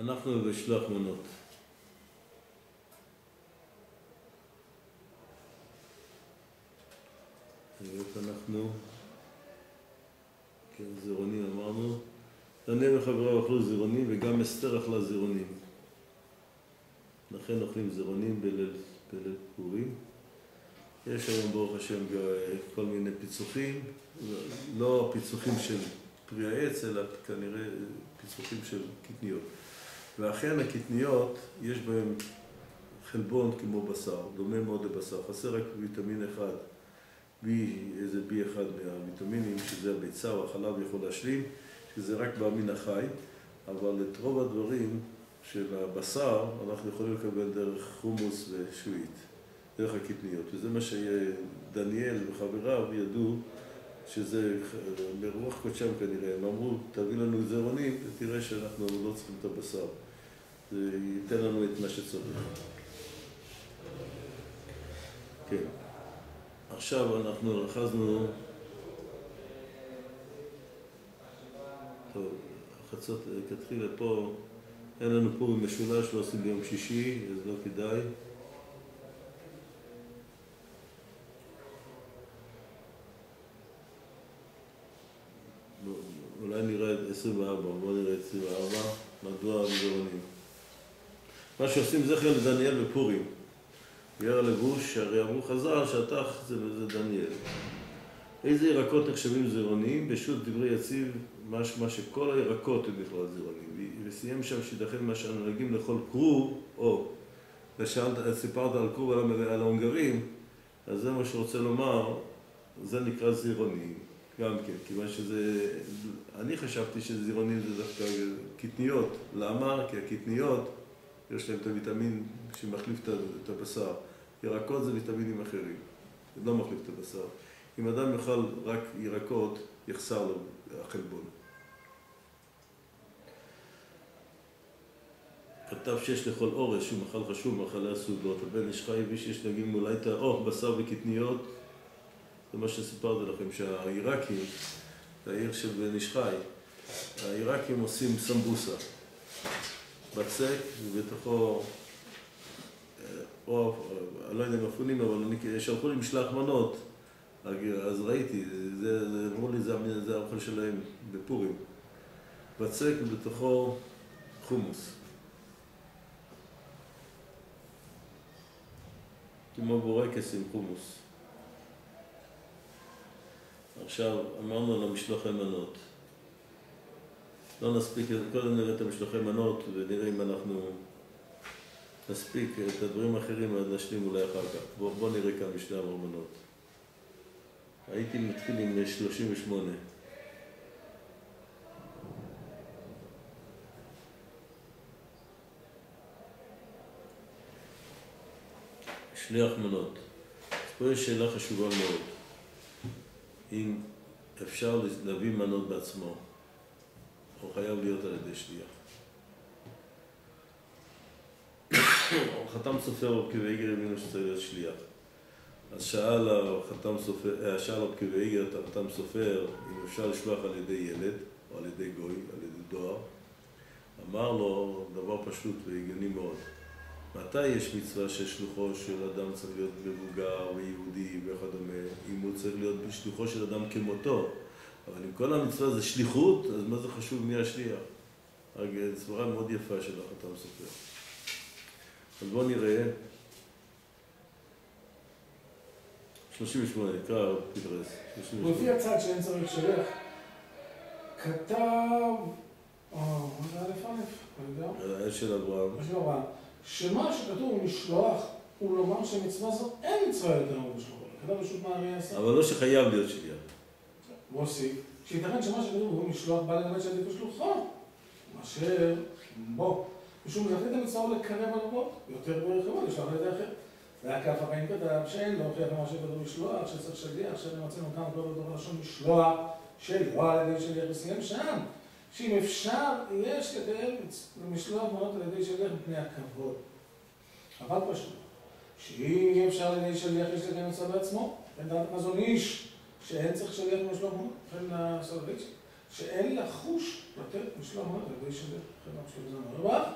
אנחנו בשלוח מנות. אנחנו, כן, זירונים אמרנו, דניאל וחבריו אכלו זירונים וגם אסתר אכלה זירונים. לכן אוכלים זירונים בליל, בליל פורים. יש היום ברוך השם כל מיני פיצוחים, לא פיצוחים של פרי העץ, אלא כנראה פיצוחים של קטניות. ואכן הקטניות, יש בהם חלבון כמו בשר, דומה מאוד לבשר, חסר רק ויטמין אחד, בי, איזה בי אחד מהוויטמינים, שזה הביצה או החלב יכול להשלים, שזה רק במין החי, אבל את רוב הדברים של הבשר אנחנו יכולים לקבל דרך חומוס ושועית, דרך הקטניות, וזה מה שדניאל וחבריו ידעו שזה מרוח קודשם כנראה, הם אמרו, תביא לנו זרעונים ותראה שאנחנו לא צריכים את הבשר. זה ייתן לנו את מה שצריך. כן. עכשיו אנחנו אחזנו... טוב, החצות תתחיל לפה, אין לנו פה במשולש, לא עושים ביום שישי, אז לא כדאי. אולי נראה את 24, בואו נראה את 24, מדוע הגאונים. מה שעושים זכר לדניאל בפורים. ירא הלבוש, הרי אמרו חז"ל שהתח זה, זה דניאל. איזה ירקות נחשבים זירוניים? בשו"ת דברי יציב, משמע שכל הירקות הם בכלל זירוניים. וסיים שם שידכן מה שאנו נהגים לאכול כרוב, או, ושאלת, סיפרת על כרוב על ההונגרים, אז זה מה שרוצה לומר, זה נקרא זירוניים. גם כן, כיוון שזה, אני חשבתי שזירונים זה דווקא קטניות. למה? כי הקטניות, יש להם את הוויטמין שמחליף את הבשר. ירקות זה ויטמינים אחרים, זה לא מחליף את הבשר. אם אדם יאכל רק ירקות, יחסר לו החלבון. כתב שיש לאכול אורז, שהוא מאכל חשוב, מאכלי הסעודות. הבן איש חי שיש נגיד אולי את האור, בשר וקטניות, זה מה שסיפרתי לכם, שהעיראקים, זה העיר של בן איש חי, העיראקים עושים סמבוסה. בצק, ובתוכו או, אני לא יודע אם אפונים, אבל שלחו לי משלח מנות, אז ראיתי, זה, אמרו לי, זה, זה האוכל שלהם בפורים. בצק ובתוכו חומוס. כמו בורקס עם חומוס. עכשיו, אמרנו על המשלוחי מנות. לא נספיק, קודם נראה את המשלוחי מנות ונראה אם אנחנו נספיק את הדברים האחרים, נשלים אולי אחר כך. בואו בוא נראה כאן משני המרמנות. הייתי מתחיל עם 38. שליח מנות. אז פה יש שאלה חשובה מאוד. אם אפשר להביא מנות בעצמו, או חייב להיות על ידי שליח. חתם סופר רב עקיבא איגר הבינו שצריך להיות שליח. אז שאל החתם סופר, רב עקיבא איגר את החתם סופר אם אפשר לשלוח על ידי ילד או על ידי גוי, על ידי דואר. אמר לו דבר פשוט והגיוני מאוד. מתי יש מצווה ששלוחו של אדם צריך להיות מבוגר ויהודי וכדומה? אם הוא צריך להיות בשלוחו של אדם כמותו. אבל אם כל המצווה זה שליחות, אז מה זה חשוב מי השליח? רק סברה מאוד יפה של החתם סופר. אז בואו נראה. 38, קרא פטרס. לפי הצד שאין צריך שליח, כתב... מה זה א' א'? אתה יודע? של אברהם. של אברהם. שמה שכתוב במשלוח הוא לומר שמצווה זו אין מצווה יותר ממשלוח. כתב פשוט מה אריה עשה. אבל לא שחייב להיות שליח. מוסיף, שייתכן שמה שכתוב במשלוח בא ללמד שעדיף בשלוחו. מאשר, בוא. משום זכית המצווה לקרב הלוות, יותר ברחבות, לשלוח על ידי אחר. והיה כף הרעים כתב שאין להוכיח למה שכתוב משלוח, שצריך שליח, שנמצאנו כמה פעמים בדבר לשון משלוח, שלא על ידי שליח וסיים שם. שאם אפשר, יש לקיים משלוח מנות על ידי שליח מפני הכבוד. אבל פשוט, שאם אי אפשר על ידי שליח, יש לקיים מצווה בעצמו, אין דעת מזון איש, שאין צריך שליח מנות, לכן הסולביץ'. שאין לחוש לתת על ידי שליח. חברה משלוח זמן הרווח,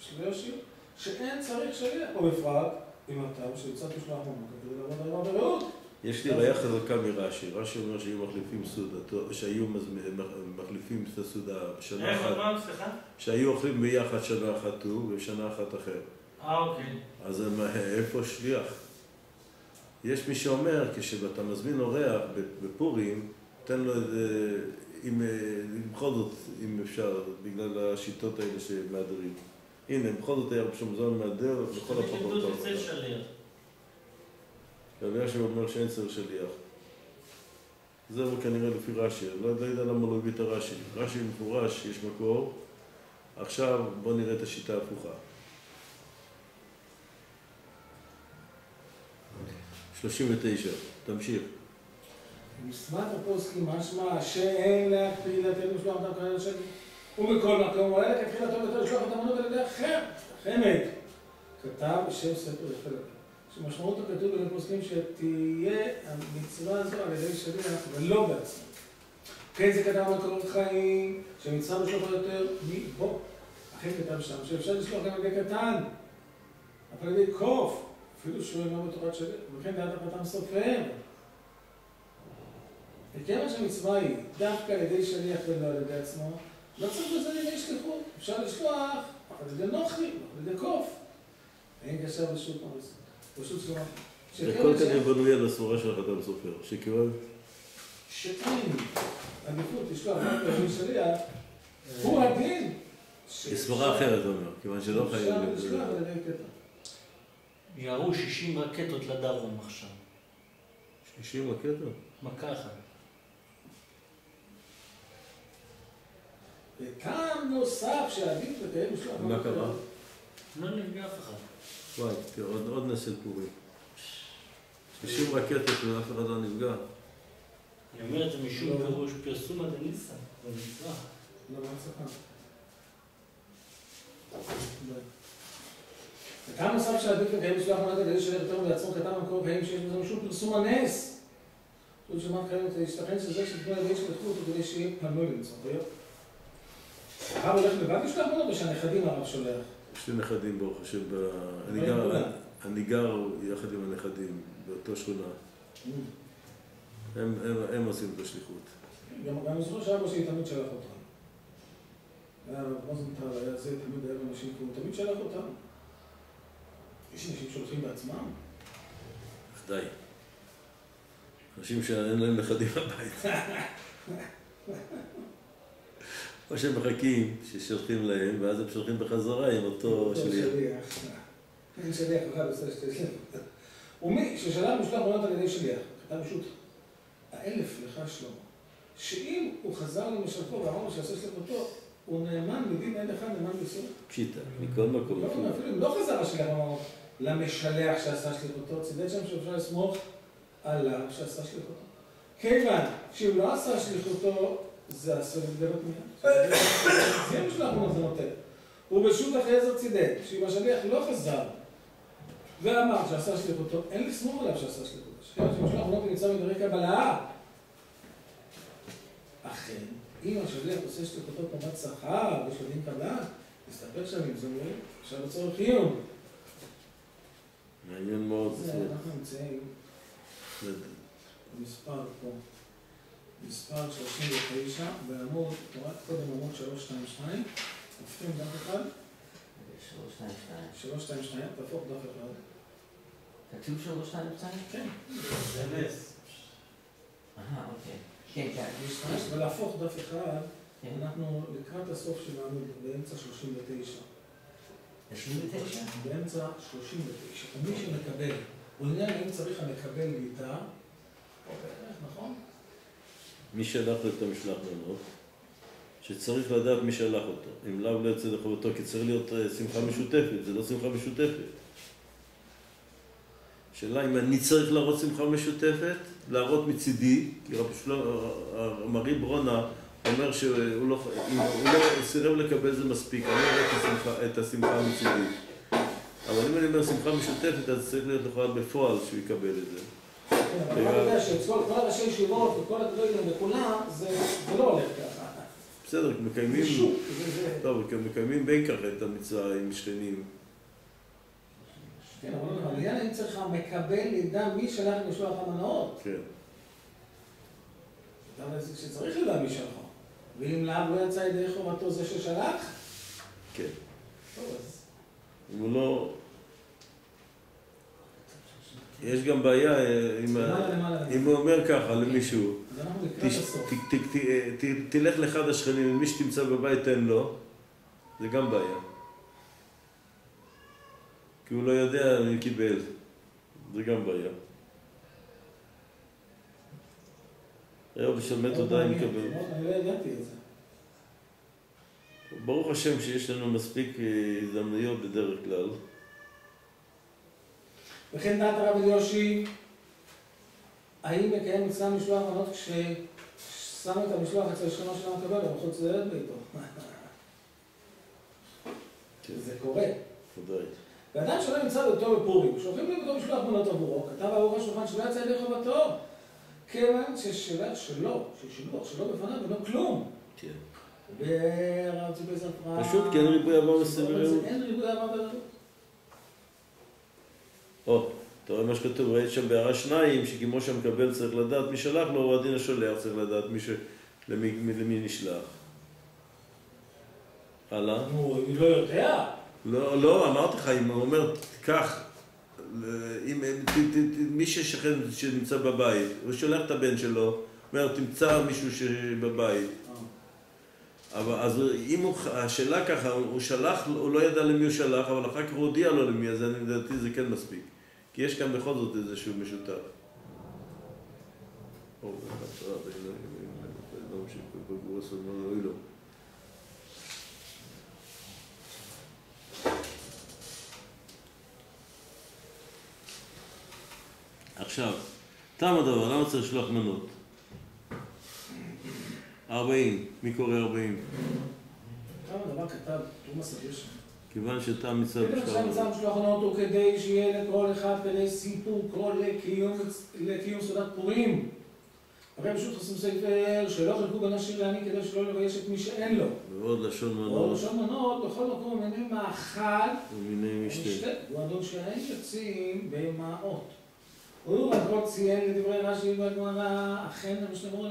ששליח ישיר, שאין צריך שליח, או בפרט, אם אתה שיוצא משלוח מנות כדי לעבוד על רב ורעות. יש לי ראייה חזקה מרש"י. רש"י אומר שהיו מחליפים סעודה, שהיו מחליפים את הסעודה איך, אחת? שהיו אוכלים ביחד שנה אחת הוא ושנה אחת אחר. אה, אוקיי. אז הם- איפה שליח? יש מי שאומר, כשאתה מזמין אורח בפורים, תן לו איזה, אם, אה, בכל זאת, אם אפשר, בגלל השיטות האלה שמהדרים. הנה, בכל זאת היה רב שמזון מהדר, לכל הפחות טוב. אצל שליח. כנראה שהוא אומר שאין צריך שליח. זהו כנראה לפי רש"י, לא לא יודע למה לא הביא את הרש"י. רש"י מפורש, יש מקור. עכשיו בואו נראה את השיטה ההפוכה. 39, תמשיך. מסמת הפוסקים משמע שאין להקפיד לתת משלוח אדם כאלה של... ובכל מקום, או אלא כתחילה טוב יותר לשלוח את המנות על ידי אחר, חמד. כתב בשם ספר יפה. שמשמעות הכתוב בין הפוסקים שתהיה המצווה הזו על ידי שליח ולא בעצמו. כן זה כתב מקורות חיים, שמצווה בשלוח יותר מבו. אכן כתב שם, שאפשר לשלוח גם על ידי קטן, אבל על ידי קוף, אפילו שהוא אינו בתורת שליח, וכן דעת הפרטם סופר. וכיוון שהמצווה היא דווקא על ידי שליח ולא על ידי עצמו, לא צריך בזה על ידי שליחות. אפשר לשלוח, על ידי נוחי, על ידי קוף. אין קשר בשוק מריס. פשוט שלמה. הכל כנראה בנוי על הסברה של החתם סופר, שכיוון שאין עדיפות לשלוח רק על ידי שליח, הוא הדין. היא סברה אחרת, הוא אומר, כיוון שלא חייב... אפשר לשלוח על ידי קטע. ירו 60 רקטות לדרום עכשיו. 60 רקטות? מכה אחת. וטעם נוסף שעדיף לקיים משלוח. מה קרה? לא נפגע אף אחד. וואי, תראה, עוד- של פורים. 60 רקטות ואף אחד לא נפגע. אני אומר את זה משום לא. פירוש פרסום הדניסה במזרח. לא, מה? וטעם נוסף שעדיף לקיים משלוח מנת על ידי שליח יותר ולעצמו קטן במקור חיים שיש בזה משום פרסום הנס. זאת שמעת קיימת להשתכן שזה שתתנו על ידי שליחות אותו כדי שיהיה פנוי למצוא חיות. הרב הולך לבד לשלוח מנות או שהנכדים הרב שולח? יש לי נכדים ברוך השם, ב- אני גר- כולם. אני גר יחד עם הנכדים באותו שכונה. הם- הם עושים את השליחות. גם זוכר שאבא שלי תמיד שלח אותם. היה רב רוזנטל, היה זה, תמיד היה אנשים כמו, תמיד שלח אותם. יש אנשים שהולכים בעצמם? די. אנשים שאין להם נכדים בבית. או שהם מחכים ששולחים להם, ואז הם שולחים בחזרה עם אותו שליח. אין שליח אחד עושה שליח. ומי ששלח משלח מנות על ידי שליח, כתב פשוט, האלף לך שלמה, שאם הוא חזר למשלחו ואמרנו שיעשה שליחותו, הוא נאמן מדין אין אחד נאמן בסוף. פשיטה, מכל מקום. לא, אפילו אם לא חזר השליח, אמרנו, למשלח שעשה שליחותו, צידד שם שאפשר לסמוך עליו שעשה שליחותו. כיוון שאם לא עשה שליחותו, זה אסור להתגלות מיד. זה משלח מנות זה נותן. ובשו"ת אחרי צידד, שאם השליח לא חזר ואמר שעשה שליחותו, אין לסמוך עליו שעשה שליחותו. שכיוון שמשלח מנות נמצא מדברי קבלה. אכן, אם השליח עושה שליחותו תמורת שכר ושלבים קבלה, נסתפק שם עם זמרים, אפשר לצורך עיון. מעניין מאוד. זה אנחנו נמצאים במספר פה, מספר 39, בעמוד, רק קודם עמוד 322, הופכים דף אחד, שלוש, שתיים, שתיים. 322, תהפוך דף אחד. כתוב שלוש, שתיים, שתיים? כן. זה נס. אהה, אוקיי. כן, כן. להשתמש ולהפוך דף אחד, כן. אנחנו לקראת הסוף של העמוד, באמצע 39. עשרים ותשע? באמצע 39. ומי שמקבל, הוא עניין אם צריך המקבל בערך, נכון? מי שלח לו את המשלח מנות, שצריך לדעת מי שלח אותו. אם לאו לא יוצא לחובתו, כי צריך להיות אה, שמחה משותפת, זה לא שמחה משותפת. השאלה אם אני צריך להראות שמחה משותפת, להראות מצידי, כי רבי שלמה, מרי ברונה אומר שהוא לא, הוא לא סירב לקבל זה מספיק, אני רואה את השמחה, את השמחה מצידי. אבל אם אני אומר שמחה משותפת, אז צריך להיות לכאורה בפועל שהוא יקבל את זה. כן, אבל אתה יודע שאצל כל הראשי ישיבות וכל הגדולים וכולם, זה לא הולך ככה. בסדר, מקיימים... טוב, מקיימים בין כך את המצווה עם שכנים. כן, אבל העניין אם צריך המקבל ידע מי שלח לשלוח המנעות. כן. שצריך לדעת מי שלחו. ואם לאו לא יצא ידי חובתו זה ששלח, כן. טוב, אז... אם הוא לא... יש גם בעיה אה, עם ה- למעלה, למעלה. אם הוא אומר ככה למישהו, ת- תלך לאחד השכנים, מי שתמצא בבית תן לו, זה גם בעיה. כי הוא לא יודע מי קיבל, זה גם בעיה. היום תודה אם יקבל. אני לא ידעתי את זה. ברוך השם שיש לנו מספיק אה, הזדמנויות בדרך כלל. וכן דעת הרב אליושי, האם מקיים מצווה משלוח מנות כששם את המשלוח אצל שכנו של המקבל ומחוץ לילד ביתו? זה קורה. ודאי. ואדם שלא נמצא ביתו בפורים, שולחים לי ביתו משלוח מנות עבורו, כתב עבור השולחן שלא יצא ידי חובתו. כיוון ששלח שלו, ששילוח שלו בפניו ולא כלום. כן. ברב ציבי זפרן. פשוט כי אין ריבוי עבר וסבירות. אין ריבוי עבר. או, אתה רואה מה שכתוב, ראית שם בהערה שניים, שכמו שהמקבל צריך לדעת מי שלח לו, הוא הדין השולח צריך לדעת מי ש... למי, למי נשלח. הלאה. נו, אני לא יודע. לא, לא, אמרתי לך, אם הוא אומר, קח, אם, ת, ת, ת, מי ששכן שנמצא בבית, הוא שולח את הבן שלו, אומר, תמצא מישהו שבבית. אבל אז אם הוא, השאלה ככה, הוא שלח, הוא לא ידע למי הוא שלח, אבל אחר כך הוא הודיע לו למי, אז אני- לדעתי זה כן מספיק. כי יש כאן בכל זאת איזשהו משותף. או, זה חצרה, זה לא- לא משנה, בגרוס אומר, אוי לו. עכשיו, תם הדבר, למה צריך לשלוח מנות? ארבעים, מי קורא ארבעים? כמה דבר כתב תומאס אבישן. כיוון שתם מצווה כיוון בשלב שהמצב משלוח מנות כדי שיהיה לכל אחד כדי סיפור כל לקיום, סעודת פורים. הרי פשוט עושים ספר שלא חילקו בין עשיר לעני כדי שלא לבייש את מי שאין לו. ועוד לשון מנות לשון מנות בכל מקום מיני מאכל ומיני משתה. אדון שאין יוצאים במעות. הוא רק ציין לדברי רש"י בגמרא, אכן המשנה מורה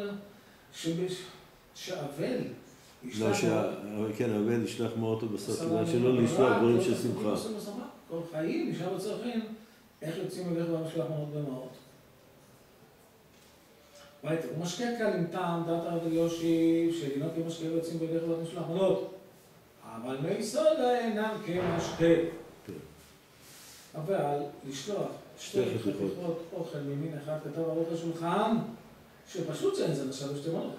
שאבל לא. כן, הבן ישלח מאוטו בסוף, ימים שלא לשלוח דברים של שמחה. כל חיים, נשאר בצרכים, איך יוצאים בדרך כלל משלוח מנות במעות. ביתה, הוא משקה קל עם טעם, דעת הרב אליושי, שדינו כמשקה לא יוצאים בדרך כלל משלוח מנות. אבל מי סודה אינם כמשקה. כן. אבל לשלוח שתי חתיכות. אוכל ממין אחד כתב ארוך השולחן, שפשוט שאין זה נחשב לשתי מנות,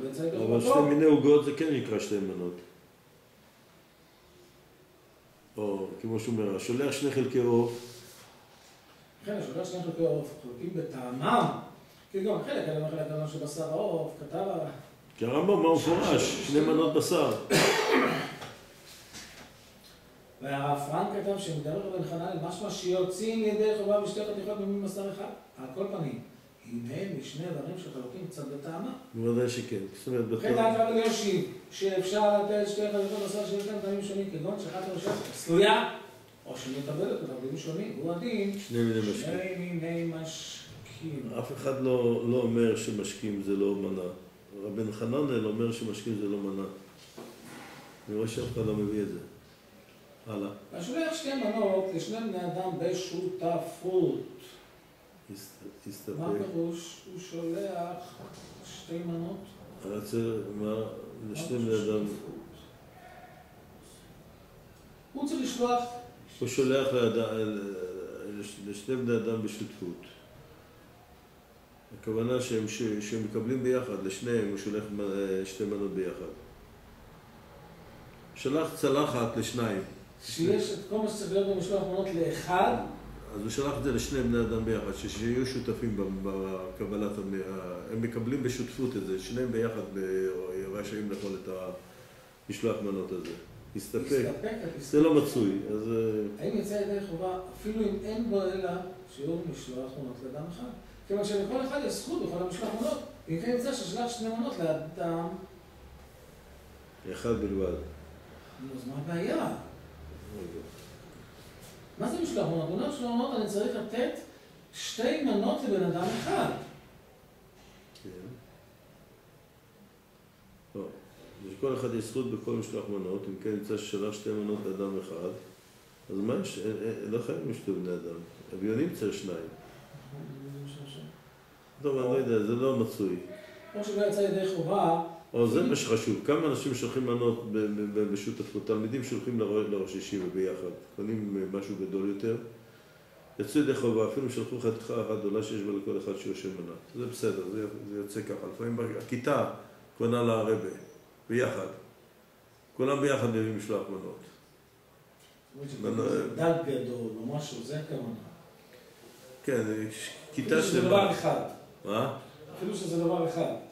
אבל שתי מיני עוגות זה כן נקרא שתי מנות. או כמו שהוא אומר, השולח שני חלקי עוף, לכן השולח שני חלקי עוף חולקים בטעמם, כגון חלק אלה מחלק של בשר העוף, כתב כי הרמב"ם מה הוא מפורש, שני מנות בשר. והרב פרנק כתב שמדבר רבן חנן משמע שיוצאים ידי חובה בשתי חתיכות ממין בשר אחד, על כל פנים, הנה משני דברים שחלוקים קצת בטעמם. בוודאי שכן. זאת אומרת, וכן בטוח. דעת רב אליושי, שאפשר לתת שתי חתיכות בשר שיש להם טעמים שונים, כגון שאחת הראשונה סלויה, או שמקבלת בטעמים שונים, הוא הדין שני מיני משקים. שני מיני משקים. אף אחד לא, לא אומר שמשקים זה לא מנה. רבן חננאל אומר שמשקים זה לא מנה. אני רואה שאף אחד לא מביא את זה. הלאה. השולח שתי מנות לשני בני אדם בשותפות. הסת- מה הסתפק. פירוש? הוא שולח שתי מנות? אני רוצה, מה, לשני בני אדם. הוא צריך לשלוח הוא שולח לשני בני אדם בשותפות. הכוונה שהם, ש- שהם מקבלים ביחד, לשניהם הוא שולח מ- שתי מנות ביחד. שלח צלחת לשניים, שיש את כל מה שצריך להיות במשלוח מנות לאחד, אז הוא שלח את זה לשני בני אדם ביחד, שיהיו שותפים בקבלת, המ- ה- הם מקבלים בשותפות את זה, שניהם ביחד רשאים לאכול את המשלוח מנות הזה. הסתפק, זה לא מצוי, אז אה, האם יצא ידי חובה, אפילו אם אין בו אלא שיעור משלוח מנות לאדם אחד? כיוון שלכל אחד יש זכות בכל המשלוח מנות. אם כן יוצא ששלח שני מנות לאדם, אחד בלבד. נו, אז מה הבעיה? מה זה משלוח מנות? מנות משלוח מנות אני צריך לתת שתי מנות לבן אדם אחד. כן. לא. לכל אחד יש זכות בכל משלוח מנות, אם כן נמצא ששלח שתי מנות לאדם אחד, אז מה יש? לא חייבים שתי בני אדם. אביונים צריך שניים. טוב, אני לא יודע, זה לא מצוי. כמו שלא יצא ידי חובה, או זה מה שחשוב, כמה אנשים שולחים מנות ב- בשותפות, תלמידים שולחים לראש ישיבה ביחד, קונים משהו גדול יותר, יצאו ידי חובה, אפילו שלחו חתיכה אחת גדולה שיש בה לכל אחד שיושב מנה. זה בסדר, זה, זה יוצא ככה. לפעמים הכיתה קונה להרבה, ביחד. כולם ביחד מביאים משלוח מנות. דג גדול או משהו, זה הכוונה. כן, כיתה אפילו שזה דבר שלמה. אחד. מה? אפילו שזה דבר אחד.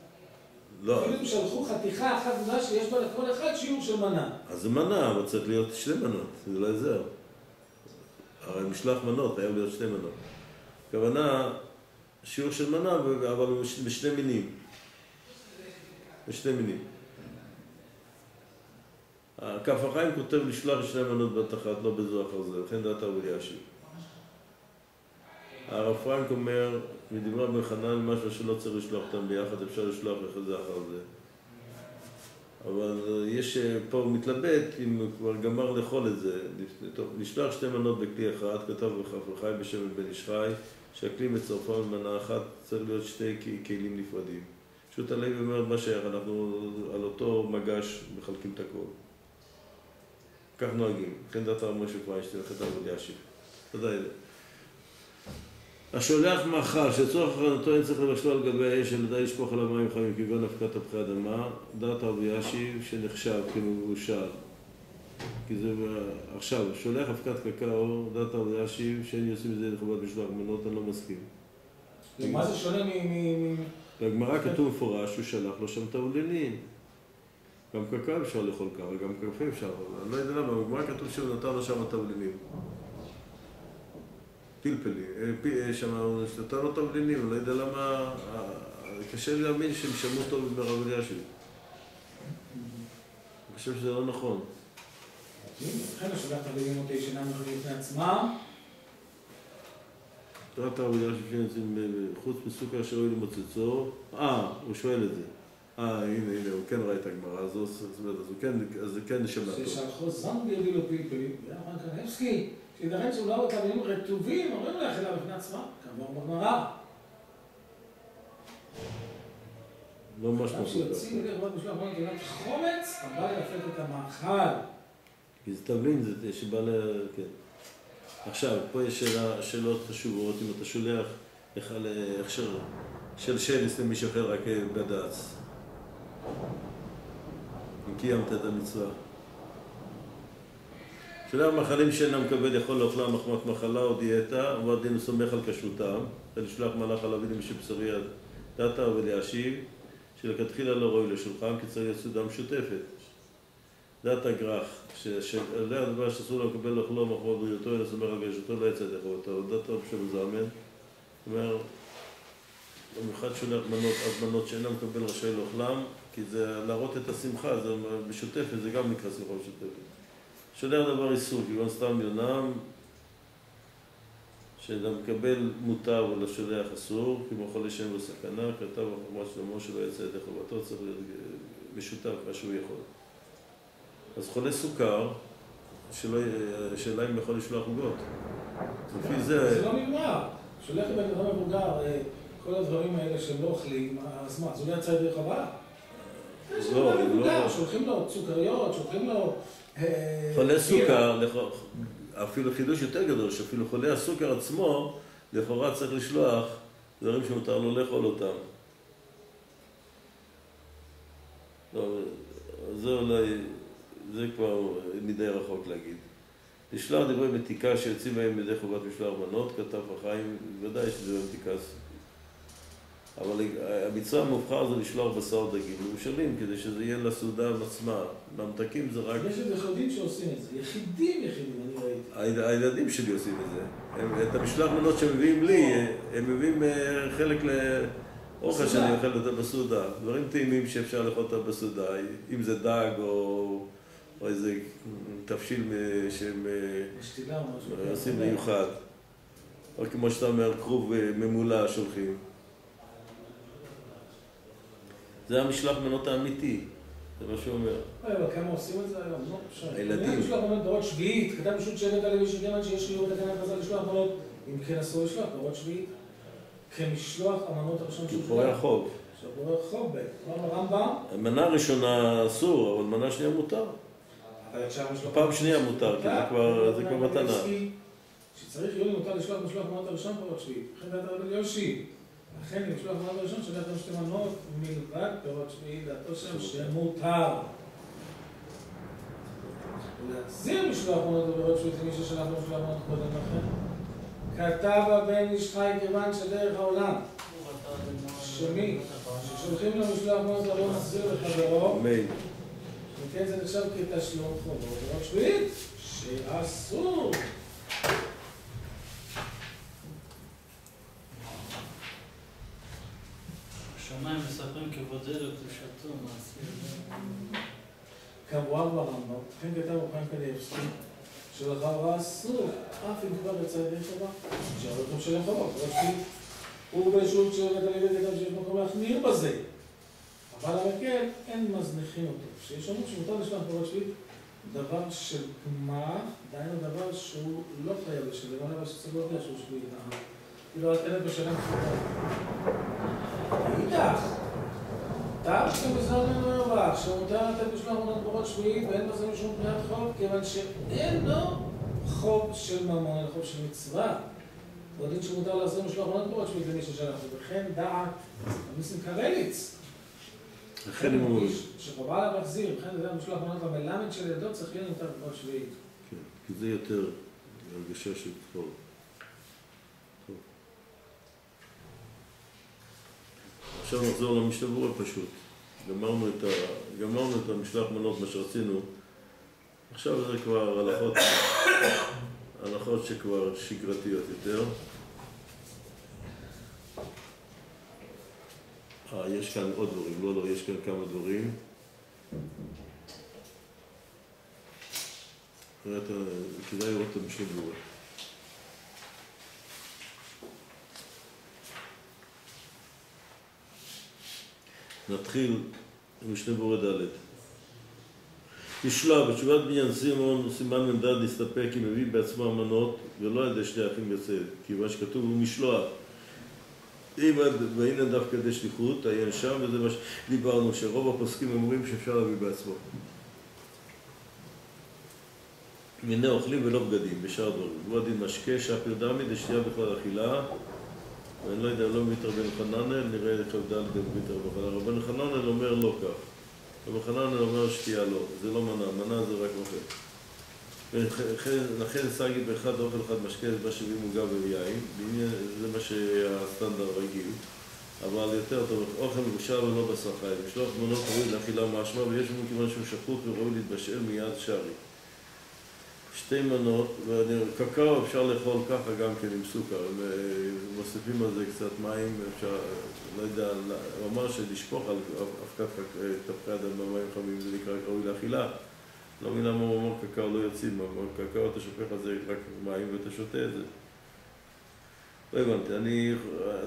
לא, אפילו שלחו חתיכה אחת גדולה שיש בה לכל אחד שיעור של מנה. אז זה מנה, אבל צריך להיות שתי מנות, זה לא עזר. הרי משלוח מנות, חייב להיות שתי מנות. הכוונה, שיעור של מנה, אבל בשני מינים. בשני מינים. כף החיים כותב לשלוח שתי מנות בת אחת, לא בזו אחר זה, לכן דעת הרב אלישיב. הרב פרנק אומר, מדברי רבי חנן, משהו שלא צריך לשלוח אותם ביחד, אפשר לשלוח אחד זה אחר זה. אבל אה, יש, אה, פה מתלבט אם הוא כבר גמר לאכול את זה. לשלוח שתי מנות בכלי אחד, כתב החי בשם בן איש חי, שהכלי מצרפה במנה אחת, צריך להיות שתי כלים נפרדים. פשוט הלוי אומר מה שייך, אנחנו על אותו מגש מחלקים את הכל. כך נוהגים. לכן דעת הרב משה פיינשטיין וכתב על ישיב. תודה רבה. השולח מאכל שצורך הכנתו אין צריך לבשלו על גבי האש, אלא די לשפוך עליו מים חמים כגון אבקת תפוחי אדמה, דעת רבי ישיב שנחשב כמבושל. כי זה עכשיו, שולח אבקת קקאו, דעת רבי ישיב שאין עושים מזה לחובת משלוח מנות, אני לא מסכים. מה זה שונה מ... בגמרא כתוב מפורש שהוא שלח לו שם תבלינים. גם קקאו אפשר לאכול ככה, גם קפה אפשר, אני לא יודע למה, בגמרא כתוב שהוא נתן לו שם תבלינים. פלפלי, אה, אה, שם לו תבלינים, לא יודע למה, אה, קשה לי להאמין שהם שמעו טוב ברב אלישיב. אני חושב שזה לא נכון. לכן השולח תבלינים אותי שאינם יכולים בפני עצמם. תורת הרב שיוצאים אה, חוץ מסוכר שראוי למוצצו, אה, הוא שואל את זה. אה, הנה, הנה, הוא כן ראה את הגמרא, הוא- זאת אומרת, אז הוא כן, זה כן נשמע טוב. ששלחו זן ויובילו פלפלים, ואמר קרנבסקי, שידרן שאולי תבלינים רטובים, אומרים לה אכילה בפני עצמם, כאמור בגמרא. לא ממש אדם מפוקח. שיוצאים ידי חובת משלוח מנות לבנת חומץ, הבא יפק את המאכל. כי זה תבלין, זה שבא ל... כן. עכשיו, פה יש שאלה, שאלות חשובות, אם אתה שולח לך להכשר של שלס למישהו אחר רק בד"ץ. אם קיימת את המצווה. שולח מאכלים שאינם מקבל יכול לאוכלם מחמת מחלה או דיאטה, אבל דין סומך על כשרותם, ולשלוח מלאך על אבינו שבשרי דתה ולהשיב, שלכתחילה לא ראוי לשולחן, כי צריך להיות סעודה משותפת. דעת הגרח, שעליה הדבר שאסור לו לקבל לאכלו מחמוד בריאותו, אלא סומך על גשתו, לא יצא לחובתו. דעת רב שם זלמן, אומר, במיוחד שולח מנות, אז מנות שאינם מקבל רשאי לאוכלם, כי זה להראות את השמחה, זה משותפת, זה גם נקרא שמחה משותפת. שולח דבר איסור, כגון סתם יונם, שאדם מקבל מותר ולשולח אסור, כמו חולה שאין לו סכנה, כתב החוכמה שלמה שלא יצא ידי חובתו, צריך להיות משותף מה שהוא יכול. אז חולה סוכר, שלא, השאלה אם יכול לשלוח עוגות. לפי זה זה, לא נגמר. שולח לבן אדם מבוגר, אה, כל הדברים האלה שהם לא אוכלים, אז מה, אז הוא לא יצא ידי חובה? לא, לא. מבוגר, שולחים לו סוכריות, שולחים לו... אה, חולה. סוכר, אפילו חידוש יותר גדול, שאפילו חולה הסוכר עצמו, לכאורה צריך לשלוח דברים שמותר לו לאכול אותם. לא, זה אולי, זה כבר מדי רחוק להגיד. לשלוח דברי מתיקה שיוצאים מהם בידי חובת משלוח מנות, כתב החיים, ודאי שזה מתיקה. אבל המצווה המובחר זה לשלוח בשר דגים מאושרים, כדי שזה יהיה לסעודה עצמה. ממתקים זה רק... יש יחידים שעושים את זה. יחידים יחידים, אני ראיתי. הילד- הילדים שלי עושים את זה. הם, את המשלח מנות שמביאים לי, הם מביאים אה, חלק ל... אוכל בסעודה. שאני אוכל אותה בסעודה. דברים טעימים שאפשר לאכול אותה בסעודה, אם זה דג או, או איזה תבשיל מ- שהם אה. עושים מיוחד. או כמו שאתה אומר, כרוב אה, ממולא שולחים. זה המשלח מנות האמיתי, זה מה שהוא אומר. אה, אבל כמה עושים את זה היום? לא, אפשר. הילדים. אני לשלוח מנות דורות שביעית, כתב פשוט הלוי של גרמן שיש חיוב בתקנת חז"ל לשלוח מנות, אם כן אסור לשלוח, דורות שביעית. כמשלוח המנות הראשון שהוא פורע חוב. פורע חוב הרמב"ם, מנה ראשונה אסור, אבל מנה שנייה מותר. פעם שנייה מותר, כי זה כבר- זה כבר מתנה. שצריך יולי מותר לשלוח משלוח מנות הראשון פירות שביעית. לכן הרבי יושי. לכן משלוח מנות הראשון שולח לנו שתי מנות מלבד פירות שביעית, דעתו שם שמותר. להחזיר משלוח מנות ופירות שביעית למי ששלח לו משלוח מנות קודם לכן. כתב הבן איש חי כיוון שדרך העולם, שמי? ששולחים לו משלוח מנות לבוא נחזיר לחברו, אמן. וכן זה נחשב כתשלום חובו. פירות שביעית, שאסור. השמיים מספרים כבודו וקדושתו, מעשי. כמובן ברמב"ם, כן כתב רוחיים קניאבסקי, שלכאורה אסור, אף אם כבר יצא ידי חובה, שהרבה טוב שלם חובה, אבל שביעית. הוא ברשות של הלוי כתב שיש מקום להחמיר בזה. אבל המקל, אין מזניחים אותו. כשיש אומרים שמותר לשלוח פירות שביעית, דבר של גמר, דהיינו דבר שהוא לא חייב לשלם, אבל שצריך להודיע שהוא שביעית. כאילו, את אין בשלם חובה. מאידך, טעם שמזר ממנו ירווח, שמותר לתת משלוח מנות בורות שביעית ואין בזה משום פניית חוב, כיוון שאין לו חוב של ממון, אלא חוב של מצווה. הוא דין שמותר להחזיר משלוח מנות בורות שביעית למי ששלח, וכן דעת הניסים קרליץ. לכן הם אומרים, שחובה עליו להחזיר, וכן זה משלוח מנות המלמד של ידו צריך יהיה מותר בורות שביעית. כן, כי זה יותר הרגשה של טוב. עכשיו נחזור למשתבור הפשוט. גמרנו את, ה... גמרנו את המשלח מנות, מה שרצינו. עכשיו זה כבר הלכות, הלכות שכבר שגרתיות יותר. אה, יש כאן עוד דברים, לא, לא, יש כאן כמה דברים. כדאי לראות את המשתבור. נתחיל משנה בורא ד'. ישלח בתשובת בניין סימון, סימן מ"ד נסתפק אם מביא בעצמו המנות ולא על ידי שני אחים יוצא, כיוון שכתוב הוא משלוח. והנה דווקא די שליחות, עיין שם, וזה מה שדיברנו, שרוב הפוסקים אומרים שאפשר להביא בעצמו. מיני אוכלים ולא בגדים, בשאר דברים. הוא הדין משקה, שפיר דמי, דשתייה בכלל אכילה. ואני לא יודע, לא מביא רבן חננאל, נראה איך ד' מביא רבן חננאל. רבן חננאל אומר לא כך. רבן חננאל אומר שתייה לא, זה לא מנה, מנה זה רק אוכל. לכן סגי באחד אוכל אחד משקה, זה מה שהביא מוגב ויין, זה מה שהסטנדרט רגיל. אבל יותר טוב, אוכל מבושל ולא בשר חי. משלוח מנות ראוי לאכילה משמע, ויש לנו כיוון שהוא שחוט וראוי להתבשל מיד שרי. שתי מנות, וקקאו אפשר לאכול ככה גם כן עם סוכר, הם, אה, מוסיפים על זה קצת מים, אפשר, לא יודע, הוא אמר שלשפוך על אבקת קק- אה, תפוחי אדם במים חמים זה נקרא ראוי לאכילה. לא מבין למה הוא אמר קקאו לא יוצאים, הוא אמר קקאו אתה שופך על זה רק מים ואתה שותה את זה. לא הבנתי, אני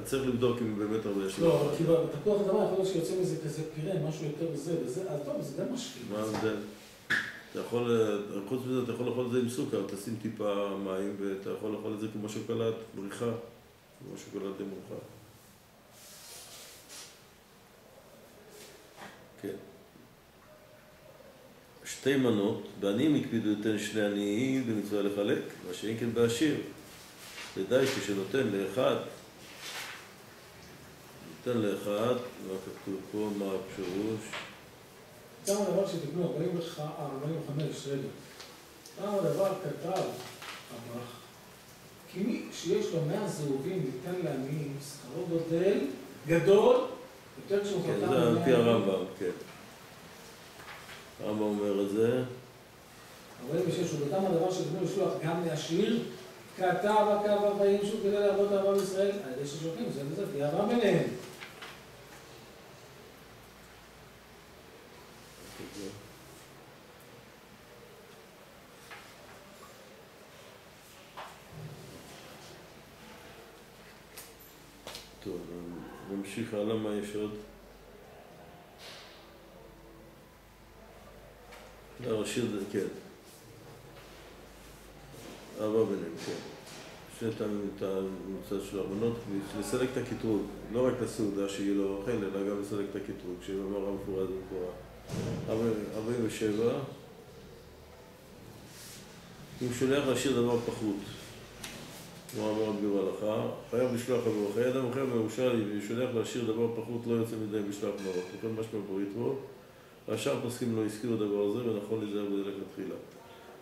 צריך לבדוק אם באמת הרבה יש לא, אבל כאילו, בתפוח אדמה יכול להיות שיוצא מזה כזה פירה, משהו יותר וזה וזה, אז טוב, זה גם משקיע. מה ההבדל? אתה יכול, חוץ מזה אתה יכול לאכול את זה עם סוכר, תשים טיפה מים ואתה יכול לאכול את זה כמו שוקולד בריחה, כמו שוקולד למורחה. כן. שתי מנות, בעניים הקפידו לתת שני עניים במצווה לחלק, מה שאין כן בעשיר. ודאי כשנותן לאחד, נותן לאחד, מה כתוב פה, מה הפירוש? גם הדבר שתקנו 45 רגע. גם הדבר כתב אברך, כי מי שיש לו 100 זהובים ניתן לעניים, שכרו גודל, גדול, יותר כשהוא כן, חתם זה על פי ב-100. הרמב"ם, כן. הרמב"ם אומר את זה. 46, ובתם הדבר שתקנו לשלוח גם לעשיר, כתב הקו 40 שוב כדי לעבוד אהבה בישראל, על ידי ששולחים, זה וזה, תהיה אהבה ביניהם. טוב, נמשיך הלאה, מה יש עוד? לא, השיר זה, כן. ארבע בנים, כן. שני את המוצא של הארמונות, לסלק את הקטרוג, לא רק לסעודה שיהיה לו אוכל, אלא גם לסלק את הקטרוג, שבמאמר המפורט. ארבעים ושבע, אם שולח להשאיר דבר פחות, כמו אמר רבי הלכה, חייב לשלוח עבור חיי אדם אחר מירושלים ושולח להשאיר דבר פחות לא יוצא מדי בשלח מרות. מה שאתה ברית בו, והשאר פוסקים לא הזכירו דבר הזה ונכון להיזהר בזה לכתחילה.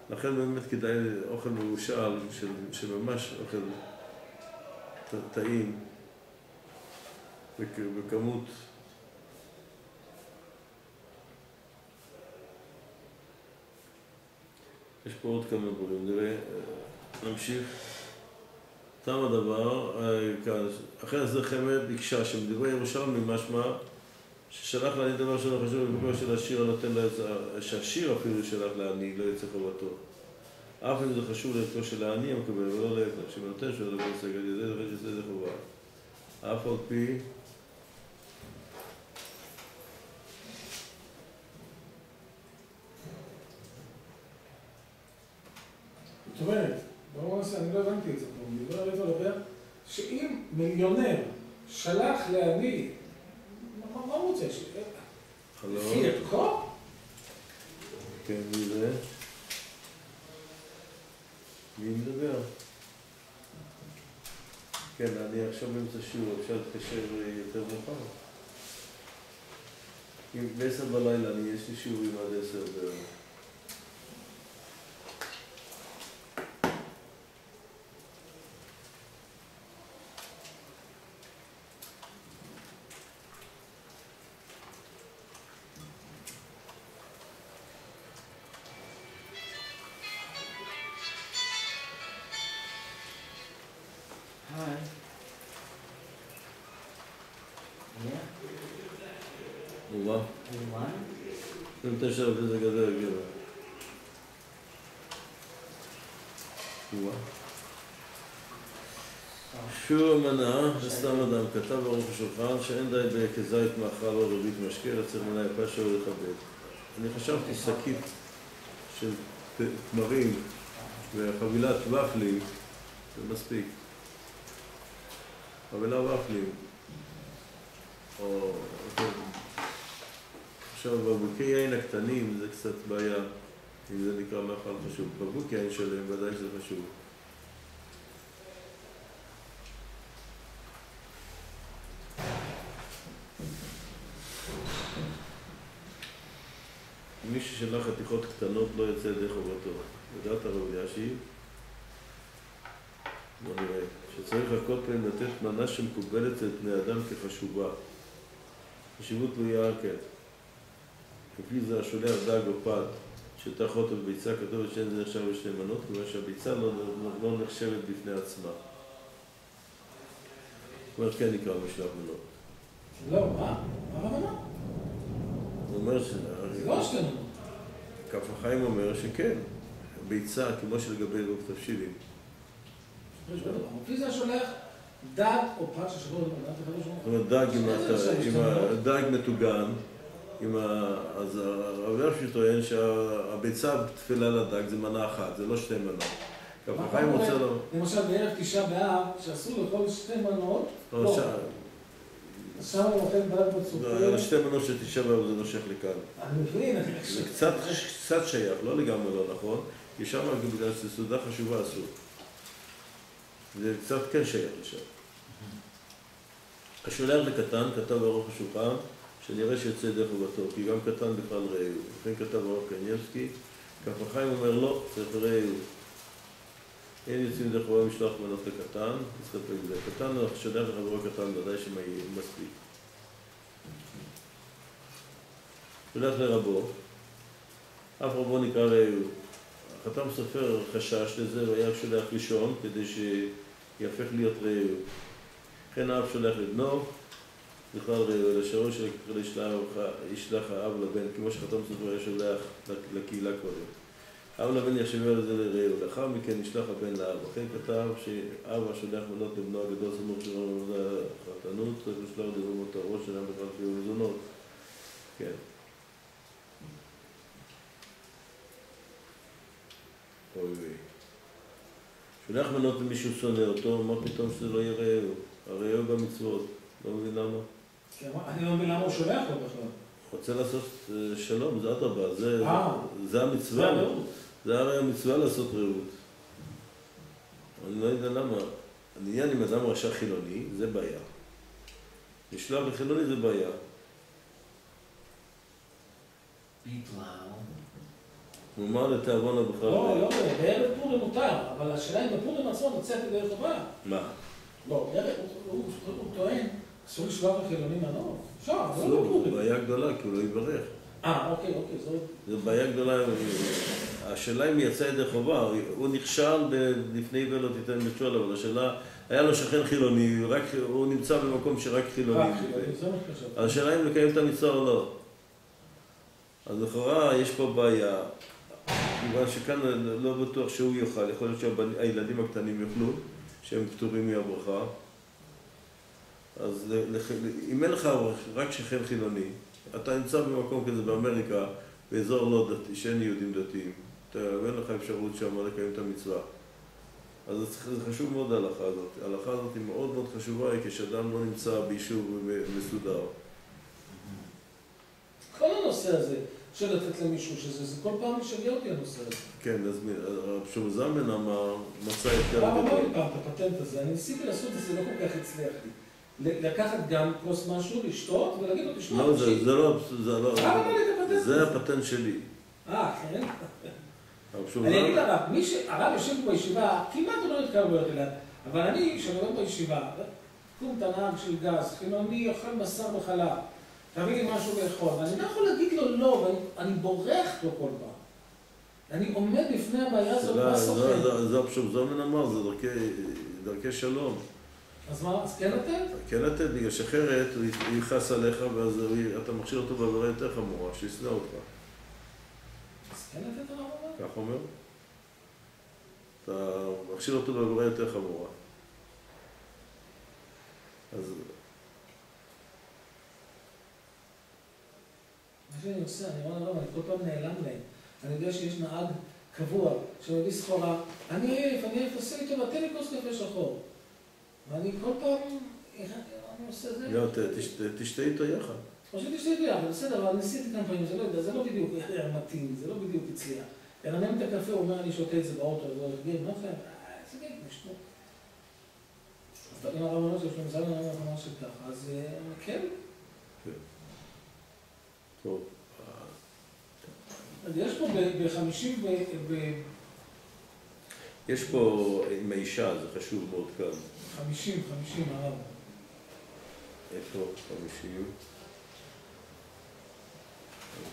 לכן באמת כדאי אוכל מבושל, של, שממש אוכל טעים, בכמות יש פה עוד כמה דברים, נראה, נמשיך. תם הדבר, כאן, אחרי זה חמד ביקשה שמדברי ירושלמי משמע ששלח לעני דבר שלא חשוב במקום של השיר הנותן לו שהשיר אפילו שלח לעני לא יצא חובתו. אף אם זה חשוב לערכו של העני המקבל ולא לערכו, שנותן שלו לבוא סגל ידי זה שזה חובה. אף על פי זאת אומרת, בואו נעשה, אני לא הבנתי את זה פה, אני לא הולך לדבר, שאם מיליונר שלח לעני, מה הוא רוצה? לפי ערכו? כן, מי זה? מי מדבר? כן, אני עכשיו באמצע שיעור, אפשר להתקשר יותר מאוחר. בעשר בלילה, אני, יש לי שיעורים עד עשר בערך. 29 זה גדר הגבר. שוב המנה, וסתם אדם, כתב ברוך השולחן שאין די בכזית מאכל או רבית משקה, אלא צריך מנה יפה שלא לכבד. אני חשבתי שקית של תמרים וחבילת ופלים, זה מספיק. חבילה ופלים, או... עכשיו, בבקבוקי יין הקטנים זה קצת בעיה, אם זה נקרא מאכל חשוב. בקבוק יין שלם, ודאי שזה חשוב. מי ששלח חתיכות קטנות לא יוצא ידי חובתו. לדעת הרב אלישיב, בוא נראה, שצריך על כל פנים לתת מנה שמקובלת אצל בני אדם כחשובה. חשיבות תלויה, כן. לפי זה השולח דג או פת שתאכות על ביצה, כתוב שאין זה נחשב לשני מנות, כיוון שהביצה לא, לא, לא נחשבת בפני עצמה. זאת אומרת, כן נקרא משלח מנות. לא, מה? מה המנה? הוא אומר ש... זה לא שתי מנות. כף החיים אומר שכן, ביצה, כמו שלגבי לוק תבשילים. לפי זה השולח דג או פת ששברו את זה חדש זאת אומרת, דג מטוגן, עם ה... אז הרב ירשי טוען שהביצה תפלה לדג זה מנה אחת, זה לא שתי מנות. כף החיים רוצה? לו... למשל בערב תשעה באב, שאסור לאכול שתי מנות, לא, לא. שם הוא נותן דג זה מצופר. שתי מנות של תשעה באב זה נושך לכאן. אני מבין, אני זה קצת, קצת שייך, לא לגמרי לא נכון, כי שם בגלל שזו סעודה חשובה אסור. זה קצת כן שייך לשם. השולח לקטן כתב ארוך השולחן, שנראה שיוצא ידי חובתו, כי גם קטן בכלל רעהו. לכן כתב ארוך קניאבסקי, כף החיים אומר לא, צריך רעהו. אין יוצאים ידי חובה משלוח מנות לקטן, נסתפק בזה. קטן, שולח לחברו קטן, ודאי שמספיק. שולח לרבו, אף רבו נקרא רעהו. החתם סופר חשש לזה והיה שולח לישון כדי שיהפך להיות רעהו. לכן האב שולח לבנו, בכלל שראוי שלקרוא ישלח האב לבן, כמו שחתם סופר היה שולח לקהילה קודם. אב לבן יחשבו על זה לרעהו, לאחר מכן נשלח הבן לאב. לכן כתב שאב השולח מנות לבנו הגדול סמוך שלו לעבודה החתנות, צריך לשלוח דברי מותרות שאינם בכלל שיהיו מזונות. כן. אוי ויי. שולח מנות למי שהוא שונא אותו, מה פתאום שזה לא יהיה רעהו? הרעהו במצוות. לא מבין למה. אני לא מבין למה הוא שולח לו בכלל. רוצה לעשות אה, שלום, זה אדרבה, זה, אה. זה זה המצווה. זה הרי המצווה לעשות רעות. אני לא יודע למה. העניין עם אדם רשע חילוני, זה בעיה. לשלוח לחילוני זה בעיה. הוא אמר לתיאבון בכלל. לא, לא, בערב פורים מותר, אבל השאלה אם בפורים עצמו נוצרת ידי חובה. מה? לא, הוא טוען, אסור לשלוח לחילונים מנות. אפשר, אבל לא זו בפורים. בעיה גדולה, כי הוא לא יברך. אה, אוקיי, אוקיי, זו... זו בעיה גדולה. השאלה אם יצא ידי חובה, הוא נכשל לפני ולא תיתן משול, אבל השאלה, היה לו שכן חילוני, רק, הוא נמצא במקום שרק זה מה שחשבתי. אז השאלה אם לקיים את המצווה או לא. אז לכאורה יש פה בעיה, כיוון שכאן לא בטוח שהוא יאכל, יכול להיות שהילדים הקטנים יאכלו, שהם פטורים מהברכה. אז לח- אם אין לך רק שכן חילוני, אתה נמצא במקום כזה באמריקה, באזור לא דתי, שאין יהודים דתיים, אתה- ואין לך אפשרות שם לקיים את המצווה. אז זה חשוב מאוד ההלכה הזאת. ההלכה הזאת היא מאוד מאוד חשובה, היא כשאדם לא נמצא ביישוב מסודר. כל הנושא הזה של לתת למישהו שזה, זה כל פעם משגע אותי הנושא הזה. כן, אז הרב שלמה זלמן אמר, מצא את פעם אמר לי גדול. פעם את הפטנט הזה, אני ניסיתי לעשות את זה, לא כל כך הצליח לי. לקחת גם כוס משהו, לשתות, ולהגיד לו, תשמע, לא, זה. זה לא, זה לא, את הפטנט זה הזה. הפטנט שלי. אה, כן? אני אגיד לרב, מי ש... הרב יושב בישיבה, כמעט הוא לא נתקל בו אליו, אבל אני, כשאני עומד בישיבה, קום את הנהג של גז, חילוני אוכל בשר וחלב, תביא לי משהו לאכול, ואני לא יכול להגיד לו לא, ואני אני בורח לו כל פעם. אני עומד לפני הבעיה הזאת, זה- מה זה- סוכן? זה- זה הרב שלמה זלמן אמר, זה דרכי- דרכי שלום. אז מה, אז כן לתת? כן לתת, בגלל שאחרת הוא יכעס עליך, ואז אתה מכשיר אותו בעבירה יותר חמורה, שישנא אותך. אז כן לתת הרב אומר? כך אומר? אתה מכשיר אותו בעבירה יותר חמורה. אז מה שאני עושה, אני אומר לרב, אני כל פעם נעלם להם. אני יודע שיש נהג קבוע שמביא סחורה, אני עייף, אני עייף, תעשה לי טובה, תן לי כוס קפה שחור. ואני כל פעם, אני עושה את זה? לא, תשתה- איתו יחד. חשבתי שזה ביחד, בסדר, אבל ניסיתי כמה פעמים, זה לא יודע, זה לא בדיוק היה מתאים, זה לא בדיוק הצליח. לרנן את הקפה, הוא אומר, אני שותה את זה באוטו, הוא אומר, גיר, מה חייב? אה, איזה גיר, נשמור. אז אם הרב אומר אני אומר לך משהו ככה, אז אה, כן, טוב. אז יש פה בחמישים ו... יש פה עם האישה, זה חשוב מאוד כאן. חמישים, חמישים, הרב. איפה? חמישים.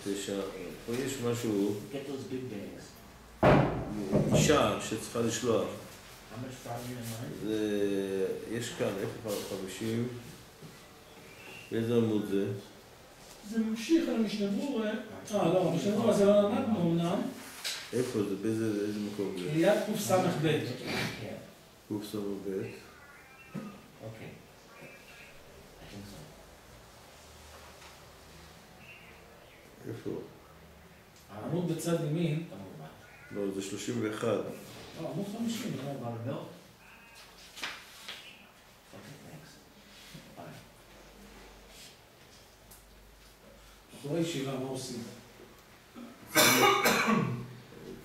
תשע. פה יש משהו. אישה שצריכה לשלוח. זה, יש כאן, איפה חמישים? באיזה עמוד זה? זה ממשיך על המשנה ברורה. אה, לא, המשנה ברורה זה לא למדנו אמנם. איפה זה? באיזה איזה מקום זה? ליד קס"ב. קס"ב. Okay. I think so. איפה? עמוד בצד ימין. לא, זה 31. אה, עמוד חמישים, הרב. Want milk? Okay, thanks. Bye. בחורי ישיבה, מה עושים?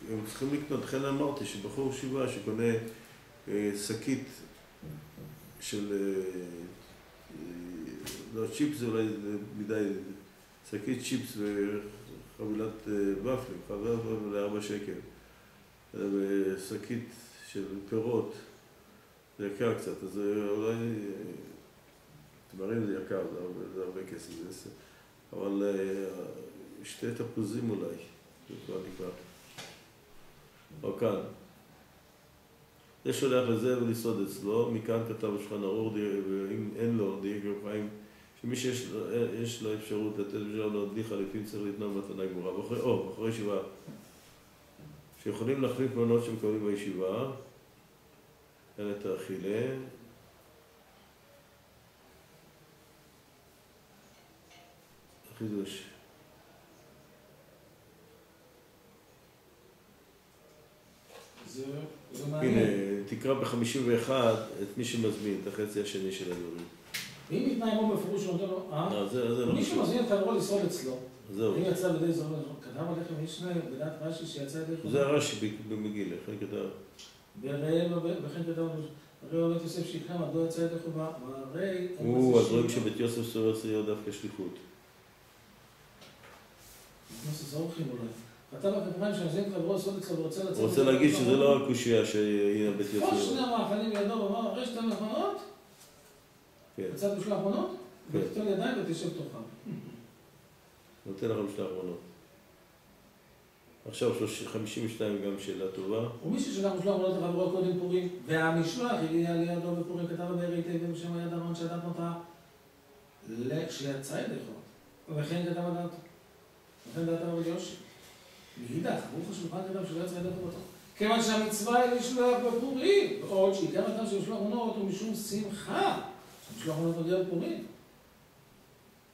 הם צריכים לקנות, לכן אמרתי שבחור ישיבה שקונה אה, שקית של, אה, אה, לא, צ'יפס אולי זה מדי, שקית צ'יפס וחבילת אה, ופלים, חבילת ופלים לארבע שקל. אה, ושקית של פירות, זה יקר קצת, אז אה, אולי, אה, תמרים זה יקר, זה הרבה, כסף, זה עשר. אבל אה, שתי תפוזים אולי, זה כבר נקרא. או כאן. זה שולח לזה ולסעוד אצלו, מכאן כתב השולחן ערוך, די- ואם אין לו, דיוק יוחיים, שמי שיש לו, אפשרות לתת בשביל להדליך חליפין צריך לתנוע מתנה גמורה. או, בחורי ישיבה שיכולים להחליף מנות שמקבלים בישיבה, אין את האכילה. חידוש. זה הנה, מעניין. תקרא ב-51 את מי שמזמין, את החצי השני של הדברים. אם ניתנה עמו בפירוש שהוא נותן לו, אה? לא, לא מי. שמזמין את חברו לשרוד אצלו, זהו. אם יצא בידי זרוע, כתב עליכם משנה בדעת רש"י שיצא ידי זה הרש"י במגילה, איך כתב? וכן כתב הרי בבית יוסף שיקרא מדוע יצא ידי חובה, והרי הוא, אז רואים שבית יוסף סורר סייר דווקא שליחות. נכנס לזורחים אולי. כתב הכתביים שמזמין את חברו לשרוד אצלו ורוצה לצאת רוצה להגיד שזה לא הקושייה שהנה בית כל שני יוסף. המאכלים בידו ואמר, הרי שתי מכונות, כן, בצד משלוח מנות, כן. ותיתן ידיים ותשב תוכם. נותן לכם שתי ארמונות. עכשיו שלוש- 52 גם שאלה טובה. ומי ששלח משלוח מנות לחברו קודם פורים, והמשלוח הגיע לידו בפורים, כתב הבאר היטב בשם היד ארון שאדם אותה, שיצא ידי חובות. וכן כתב הדעת. וכן דעת הרב יושי. מאידך, ברוך השולחן כתב שלא יצא ידי חובתו. כיוון שהמצווה היא לשלוח בפורים, בעוד שעיקר הטעם של משלוח מנות הוא משום שמחה. שמשלוח מנות מגיע בפורים.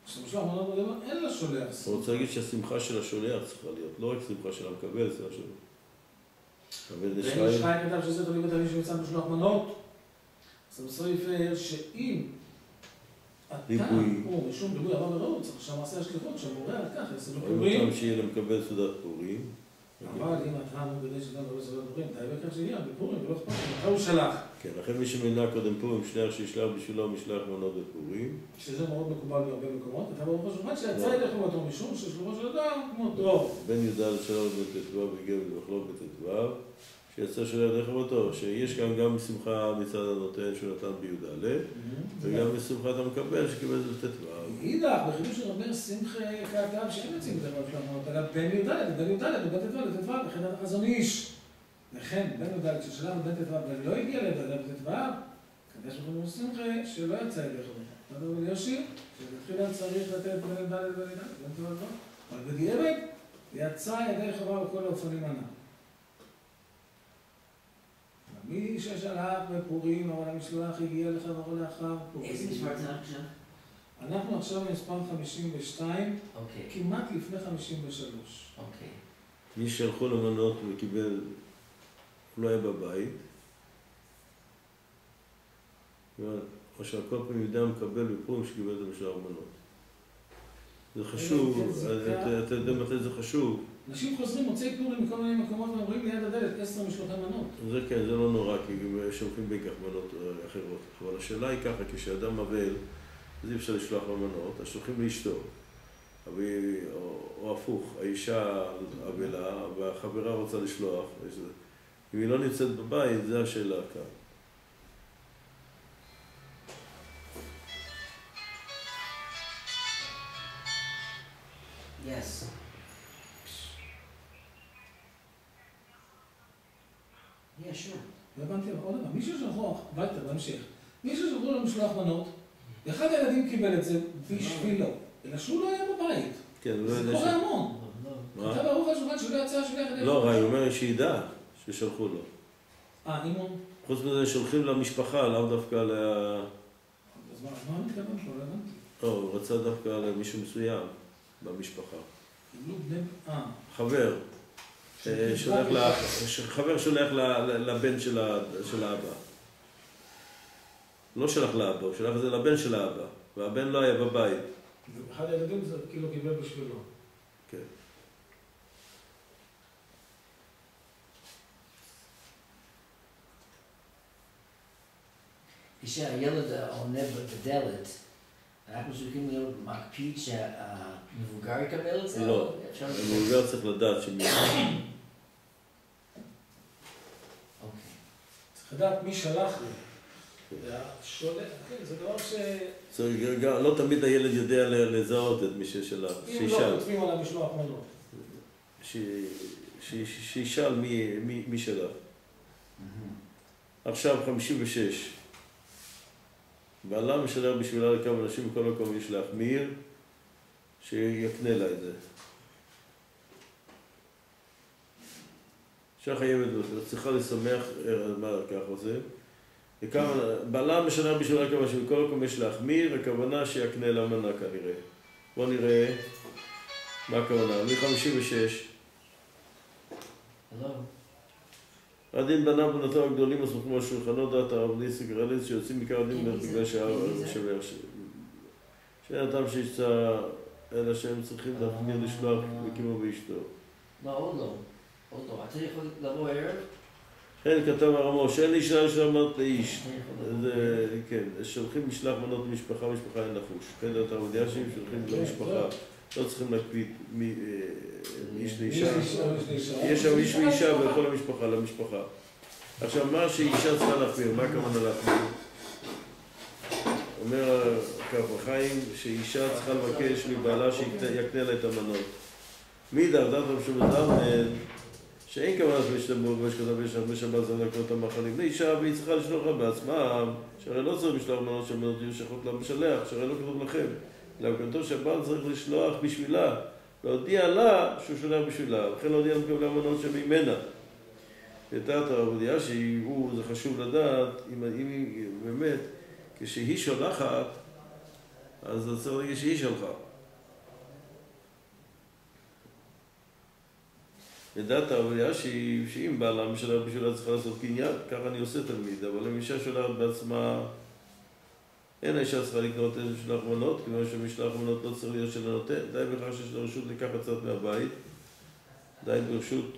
כשמשלוח מנות בפורים, אין לשולח הוא שמחה. רוצה להגיד שהשמחה של השולח צריכה להיות, לא רק שמחה של המקבל, זה השולח. ואין. ישחי כתב שזה תלוי בתלמיד שמצא משלוח מנות. אז בסוף שאם הטעם ריבוי. הוא משום ריבוי הבא ורעות, צריך שהמעשה השליחות, שהמורה על כך יעשה לו רואים פורים. אותם שיהיה למקבל סעודת פורים. אבל אם הטעם הוא כדי שאדם לא יסבל פורים, די בכך שיהיה בפורים ולא אכפת מתי הוא שלח? כן, לכן מי שמינה קודם פורים, שליח שישלח בשבילו משלח מנות בפורים. שזה מאוד מקובל בהרבה מקומות, כתב ברוך השולחן שיצא לא. ידי חובתו משום ששלוחו של אדם כמו דור. בן י"ד שלום בט"ו והגיע במחלוק בט"ו, שיצא שלח ידי חובתו, שיש כאן גם שמחה מצד הנותן שהוא נתן בי"ד, וגם בשמחת המקבל שקיבל את זה בט"ו. מאידך, בחידוש של רבי שמחה כתב שאין מציעים את הרב שלנו, אלא בן י"ד, בן י"ד, בן ט"ו, לט"ו, וכן החזון איש. וכן, בן י"ד ששלח בן ט"ו ולא הגיע לי"ד בט"ו, קדש לכם שמחה שלא יצא ידי חובתו. כתב רבי יושי, שבתחילה צריך לתת בן י"ד ובן י"ד, אבל בדיעבד יצא ידי חובה בכל האופנים הנ"ל. מי ששלח בפורים, אבל המשלוח הגיע לחברו לאחר פורים. איזה מספר זה עכשיו? אנחנו עכשיו במספר 52, אוקיי, כמעט לפני 53. אוקיי. מי שהלכו למנות וקיבל, הוא לא היה בבית. או שעל כל פעם יודע מקבל בפורים שקיבל את המשלח מנות. זה חשוב, אתה יודע מתי זה חשוב. אנשים חוזרים מוצאי פורים מכל מיני מקומות ואומרים ליד הדלת עשר משלוחי מנות. זה כן, זה לא נורא, כי גם שולחים בין כך מנות אה, אחרות. אבל השאלה היא ככה, כשאדם אבל, אז אי אפשר לשלוח לו מנות, אז שולחים לאשתו. או, או הפוך, האישה אבלה והחברה רוצה לשלוח. אם היא לא נמצאת בבית, זה השאלה כאן. אבל עוד דבר, מי ששלחו הביתה בהמשך, מי ששלחו לו משלוח מנות, ואחד הילדים קיבל את זה בשבילו, אלא שהוא לא היה בבית. כן, הוא לא זה יודע ש... קורה המון. מה? כתב ברוך השולחן שלא יצא השליח ידי לא, הוא אומר שידע ששלחו לו. אה, הוא... חוץ מזה, שולחים למשפחה, לאו דווקא ל... אז מה מתכוון פה? לא הבנתי. לא, הוא רצה דווקא למישהו מסוים במשפחה. בני... אה. חבר, שולח ל... חבר שולח ל- ל- לבן של האבא. לא שלח לאבא, הוא שלח את זה לבן של האבא, והבן לא היה בבית. ואחד הילדים זה כאילו קיבל בשבילו. כן. כשהילד עונה בדלת, אנחנו צריכים להיות מקפיד שהמבוגר יקבל את זה? לא. המבוגר צריך לדעת שמי... אוקיי. צריך לדעת מי שלח לי. והשולח, כן, זה דבר ש... צריך גם- לא תמיד הילד יודע לזהות את מי ששלח, אם שישאל. לא כותבים עליו משלוח מנות. ש- ש- שישאל מי- שלח. עכשיו 56. בעלה משלח בשבילה לכמה אנשים בכל מקום ישלח מאיר, שיקנה לה את זה. אישה חייבת, צריכה לשמח, אה, מה הזה? וכמה, בעלה משנה בשבילה כמה שבכל מקום יש להחמיר, הכוונה שיקנה למנה כנראה. בואו נראה מה הכוונה. מ-56. Hello? הדין בניו ובנותיו הגדולים הסמוכים על שולחנו דעת הרב ניסי גרליץ שיוצאים מכר הדין בגלל שהרב? שווה שאין אדם שיצא אלא שהם צריכים להחמיר לשלוח וכמו באשתו. לא, עוד לא. עוד. אתה יכול לבוא ערב? כן, כתב הרמו, שאין לאישה לשלמות לאיש. אתה יכול לבוא זה, כן, שולחים משלח מנות למשפחה, משפחה אין לחוש. כן, דעת הרב אלישיב שולחים כן, למשפחה. לא צריכים להקפיד מי- אה, מאיש איש לאישה. איש. יש שם איש ואישה ולכל המשפחה, למשפחה. עכשיו, מה שאישה צריכה להחמיר, מה הכוונה להחמיר? אומר הרב חיים שאישה צריכה לבקש מבעלה שיקנה לה את המנות. מידר, דת רב זלמן, שאין כוונת משתמעות ויש כתב יש הרבה שבת זה לקנות המאכלים לאישה והיא צריכה לשלוח לה בעצמה, שהרי לא צריך לשלוח מנות שמנות יהיו שייכות לה בשלח, שהרי לא כתוב לכם. אלא כתוב שהבעל צריך לשלוח בשבילה, להודיע לה שהוא שולח בשבילה, וכן להודיע למקבלי המנות שממנה. לדעת הרב עובדיה שהוא, זה חשוב לדעת, אם, היא באמת, כשהיא שולחת, אז צריך להגיד שהיא שלחה. לדעת שהיא- שאם בעלה משלח בשבילה צריכה לעשות קניין, ככה אני עושה תמיד, אבל אם אישה שולחת בעצמה, אין האישה צריכה לקנות איזה משלח מנות, כיוון שמשלח מנות לא צריך להיות של הנותן, די בכך שיש לה רשות לקחת קצת מהבית, די ברשות,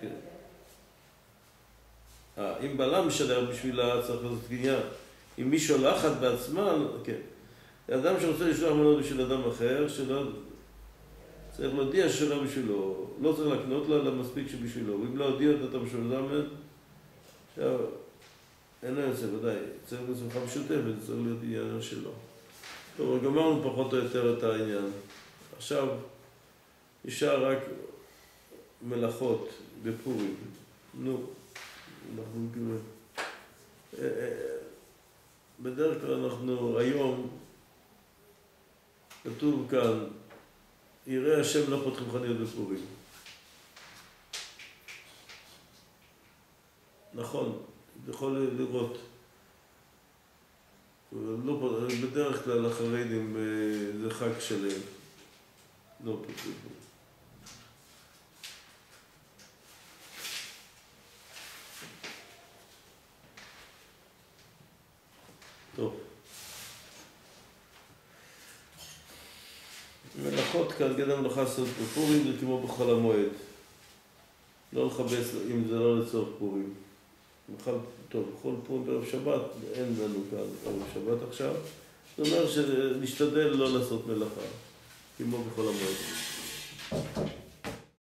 כן. אה, אם בעלה משלח בשבילה, צריך לעשות קניין. אם היא שולחת בעצמה, כן. אדם שרוצה לשלוח מנות בשביל אדם אחר, שלא... צריך להודיע ששולח בשבילו. לא צריך לקנות לה, אלא מספיק שבשבילו. ואם לא הודיע את אתה משולחת, עכשיו, אין לו יוצא, ודאי. צריך להיות שמחה משותפת, צריך להיות עניין שלו. טוב, גמרנו פחות או יותר את העניין. עכשיו, נשאר רק מלאכות בפורים. נו, אנחנו כאילו... אה, אה, בדרך כלל אנחנו היום, כתוב כאן, יראי השם לא פותחים חנויות בפורים. נכון, אתה יכול לראות. לא, בדרך כלל החרדים אה, זה חג שלם. לא פותחים. טוב. מלאכות כהרגל המלאכה לעשות בפורים כמו בחול המועד. לא לכבס אם זה לא לצורך פורים. בכלל, טוב, בכל פורים בערב שבת, אין לנו כאן ערב שבת עכשיו. זה אומר שנשתדל לא לעשות מלאכה, כמו בחול המועד.